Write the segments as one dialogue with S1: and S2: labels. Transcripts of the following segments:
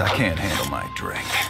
S1: I can't handle my drink?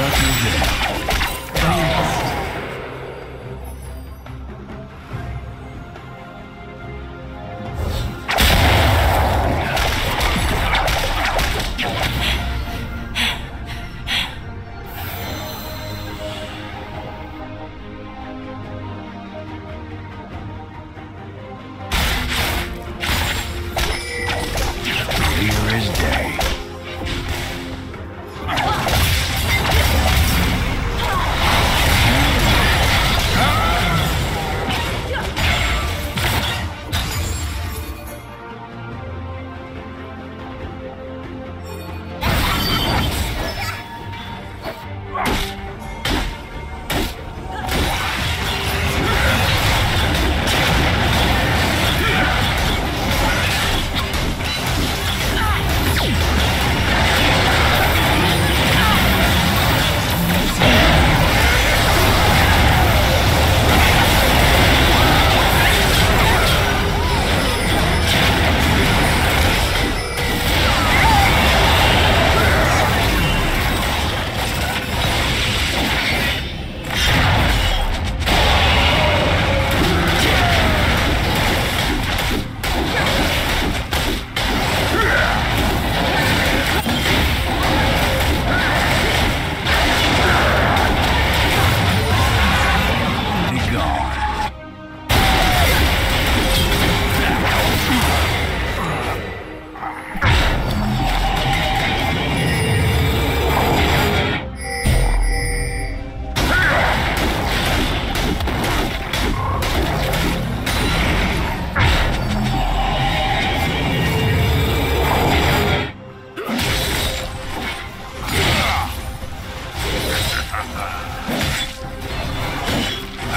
S2: Jack Mulher.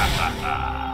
S2: ハハハ